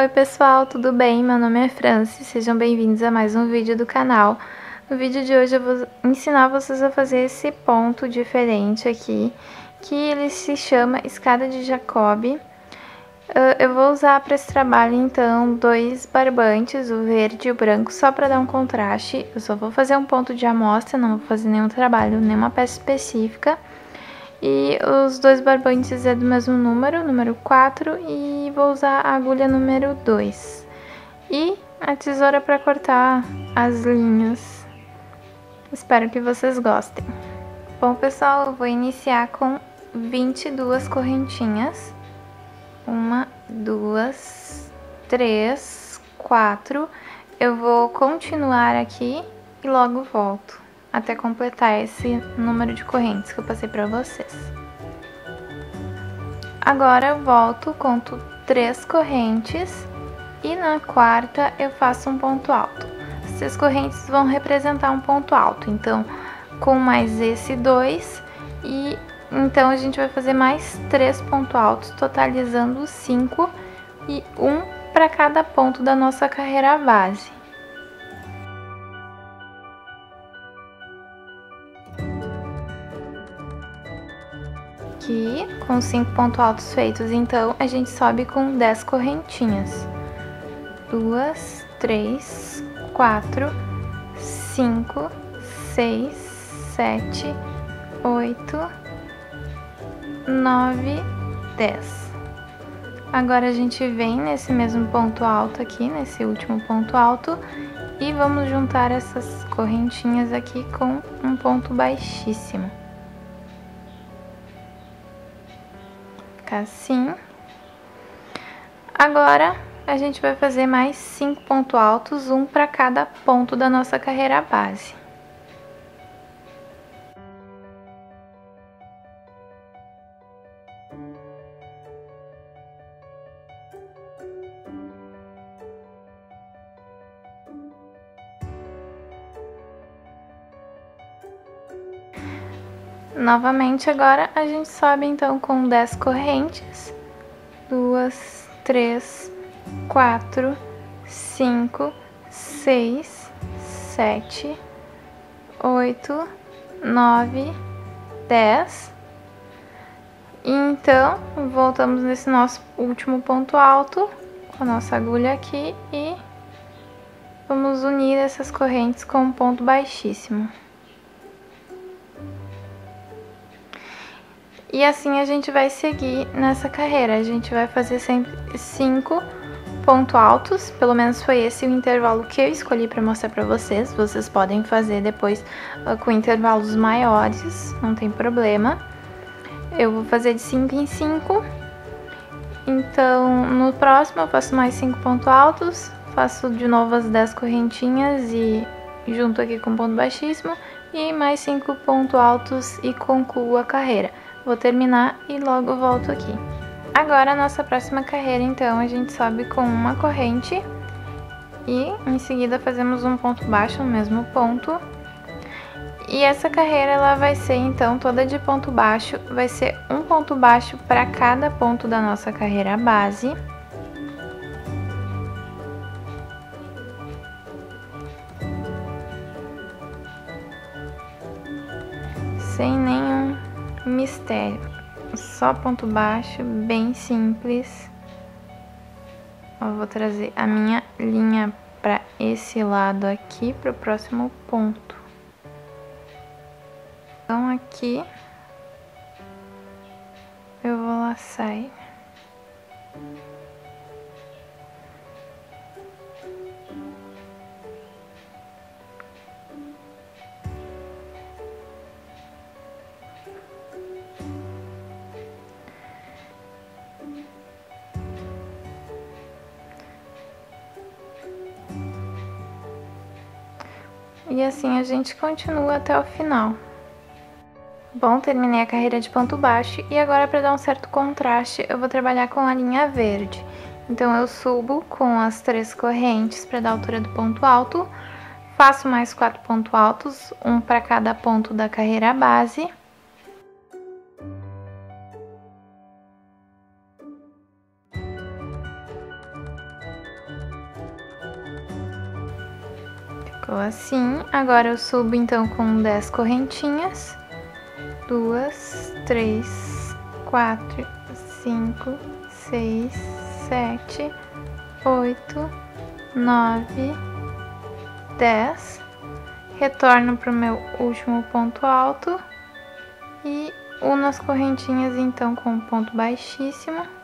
Oi pessoal, tudo bem? Meu nome é Franci, sejam bem-vindos a mais um vídeo do canal. No vídeo de hoje eu vou ensinar vocês a fazer esse ponto diferente aqui, que ele se chama escada de Jacob. Ah, eu vou usar para esse trabalho então dois barbantes, o verde e o branco, só para dar um contraste. Eu só vou fazer um ponto de amostra, não vou fazer nenhum trabalho, nenhuma peça específica. E os dois barbantes é do mesmo número, número 4, e vou usar a agulha número 2. E a tesoura para cortar as linhas. Espero que vocês gostem. Bom, pessoal, eu vou iniciar com 22 correntinhas. Uma, duas, três, quatro. Eu vou continuar aqui e logo volto até completar esse número de correntes que eu passei para vocês. Agora volto, conto três correntes e na quarta eu faço um ponto alto. Essas correntes vão representar um ponto alto, então com mais esse dois e então a gente vai fazer mais três pontos altos, totalizando cinco e um para cada ponto da nossa carreira base. Aqui com cinco pontos altos feitos, então a gente sobe com 10 correntinhas. Duas, três, quatro, cinco, seis, sete, oito, nove, dez. Agora a gente vem nesse mesmo ponto alto aqui, nesse último ponto alto, e vamos juntar essas correntinhas aqui com um ponto baixíssimo. Ficar assim. Agora, a gente vai fazer mais cinco pontos altos, um para cada ponto da nossa carreira base. Novamente agora a gente sobe então com 10 correntes. Duas, três, quatro, cinco, seis, sete, oito, nove, dez. E então, voltamos nesse nosso último ponto alto com a nossa agulha aqui e vamos unir essas correntes com um ponto baixíssimo. E assim a gente vai seguir nessa carreira. A gente vai fazer sempre cinco pontos altos, pelo menos foi esse o intervalo que eu escolhi para mostrar para vocês. Vocês podem fazer depois uh, com intervalos maiores, não tem problema. Eu vou fazer de 5 em 5. Então, no próximo eu faço mais 5 pontos altos, faço de novo as 10 correntinhas e junto aqui com ponto baixíssimo e mais 5 pontos altos e concluo a carreira. Vou terminar e logo volto aqui. Agora, a nossa próxima carreira, então, a gente sobe com uma corrente e em seguida fazemos um ponto baixo no mesmo ponto. E essa carreira, ela vai ser, então, toda de ponto baixo, vai ser um ponto baixo para cada ponto da nossa carreira base. Sem nenhum mistério. Só ponto baixo, bem simples. Eu vou trazer a minha linha para esse lado aqui, para o próximo ponto. Então, aqui eu vou laçar E assim a gente continua até o final. Bom, terminei a carreira de ponto baixo e agora para dar um certo contraste eu vou trabalhar com a linha verde. Então eu subo com as três correntes para dar a altura do ponto alto, faço mais quatro pontos altos, um para cada ponto da carreira base Ficou assim. Agora eu subo então com 10 correntinhas. Duas, três, quatro, cinco, seis, sete, oito, nove, dez. Retorno para o meu último ponto alto e uno as correntinhas então com ponto baixíssimo.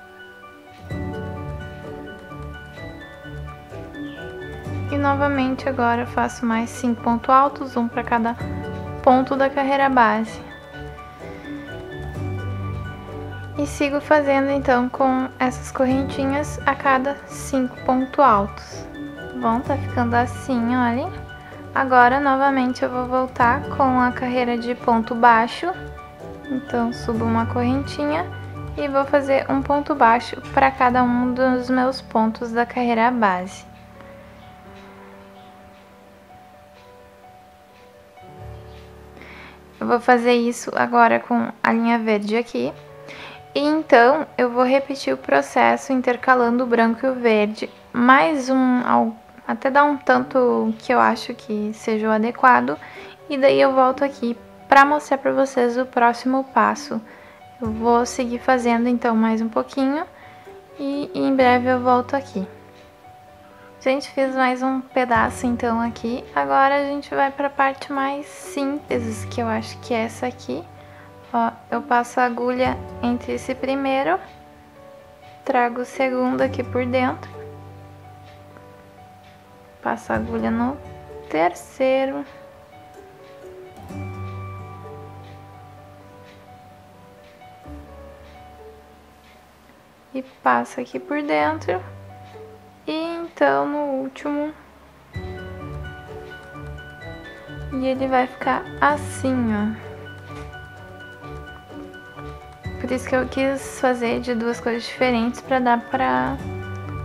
Novamente agora faço mais cinco pontos altos, um para cada ponto da carreira base. E sigo fazendo então com essas correntinhas a cada cinco pontos altos. Bom, tá ficando assim, olhem. Agora novamente eu vou voltar com a carreira de ponto baixo. Então subo uma correntinha e vou fazer um ponto baixo para cada um dos meus pontos da carreira base. Eu vou fazer isso agora com a linha verde aqui. E então, eu vou repetir o processo intercalando o branco e o verde, mais um, até dar um tanto que eu acho que seja o adequado. E daí eu volto aqui para mostrar para vocês o próximo passo. Eu vou seguir fazendo então mais um pouquinho e em breve eu volto aqui. Gente, fiz mais um pedaço então aqui. Agora a gente vai para a parte mais simples, que eu acho que é essa aqui. Ó, eu passo a agulha entre esse primeiro, trago o segundo aqui por dentro, passo a agulha no terceiro. E passo aqui por dentro. Então no último. E ele vai ficar assim, ó. Por isso que eu quis fazer de duas coisas diferentes para dar para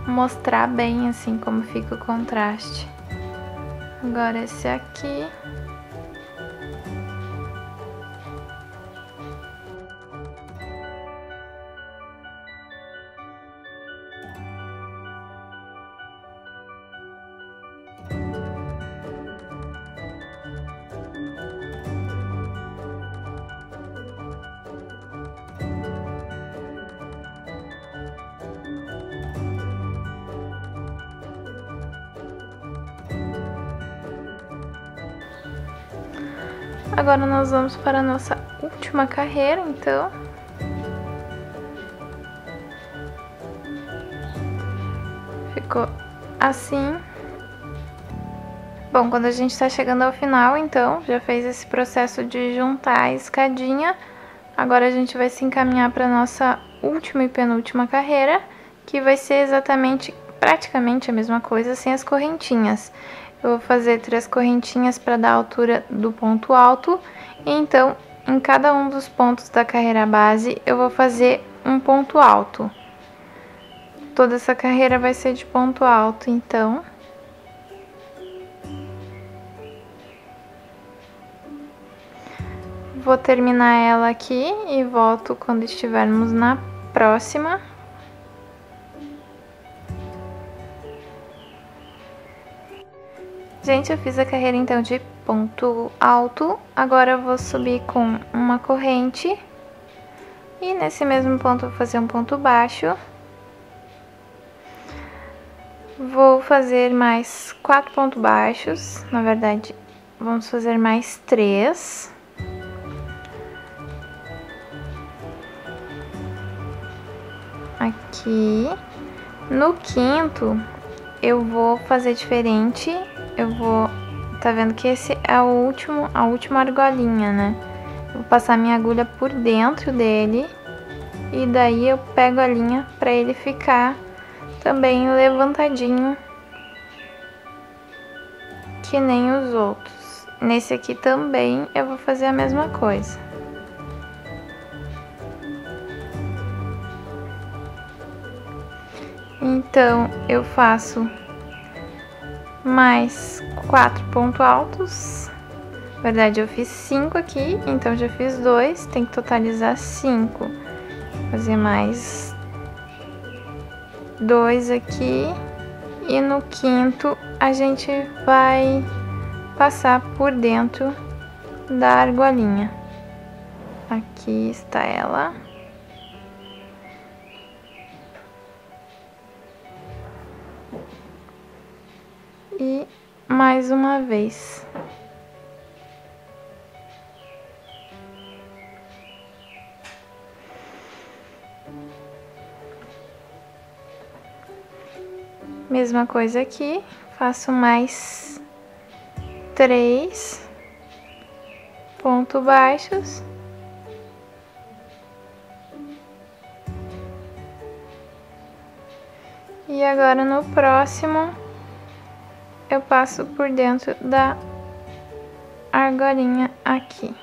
mostrar bem assim como fica o contraste. Agora esse aqui Agora nós vamos para a nossa última carreira, então. Ficou assim. Bom, quando a gente está chegando ao final, então, já fez esse processo de juntar a escadinha. Agora a gente vai se encaminhar para nossa última e penúltima carreira, que vai ser exatamente, praticamente a mesma coisa, sem as correntinhas. Eu vou fazer três correntinhas para dar a altura do ponto alto. E então, em cada um dos pontos da carreira base, eu vou fazer um ponto alto. Toda essa carreira vai ser de ponto alto, então... Vou terminar ela aqui e volto quando estivermos na próxima. Gente, eu fiz a carreira então de ponto alto. Agora eu vou subir com uma corrente. E nesse mesmo ponto vou fazer um ponto baixo. Vou fazer mais quatro pontos baixos. Na verdade, vamos fazer mais três. Aqui. No quinto, eu vou fazer diferente eu vou... Tá vendo que esse é o último, a última argolinha, né? Vou passar minha agulha por dentro dele. E daí eu pego a linha pra ele ficar também levantadinho. Que nem os outros. Nesse aqui também eu vou fazer a mesma coisa. Então, eu faço mais quatro pontos altos. Na verdade, eu fiz cinco aqui, então já fiz dois, tem que totalizar cinco. Fazer mais dois aqui. E no quinto, a gente vai passar por dentro da argolinha. Aqui está ela. E mais uma vez. Mesma coisa aqui, faço mais três pontos baixos. E agora no próximo eu passo por dentro da argolinha aqui.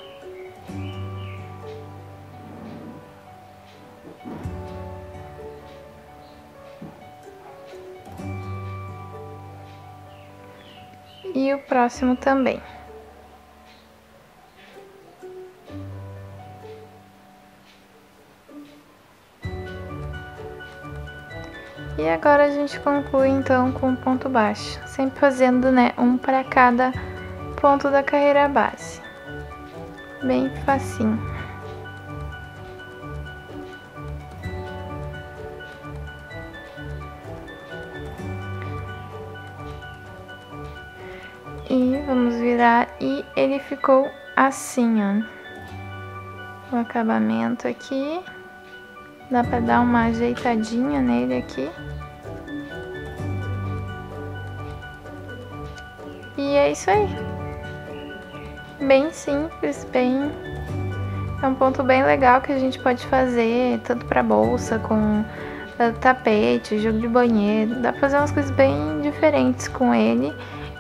e o próximo também. E agora a gente conclui então com ponto baixo, sempre fazendo né, um para cada ponto da carreira base. Bem facinho. E vamos virar e ele ficou assim, ó. O acabamento aqui. Dá pra dar uma ajeitadinha nele aqui. E é isso aí. Bem simples, bem... É um ponto bem legal que a gente pode fazer, tanto pra bolsa, com uh, tapete, jogo de banheiro. Dá pra fazer umas coisas bem diferentes com ele.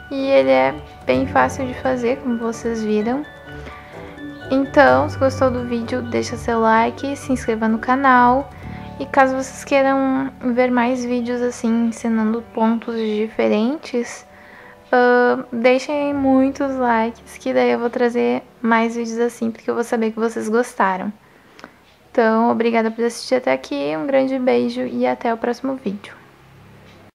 E ele é bem fácil de fazer, como vocês viram. Então, se gostou do vídeo, deixa seu like, se inscreva no canal. E caso vocês queiram ver mais vídeos assim, ensinando pontos diferentes, uh, deixem muitos likes, que daí eu vou trazer mais vídeos assim, porque eu vou saber que vocês gostaram. Então, obrigada por assistir até aqui, um grande beijo e até o próximo vídeo.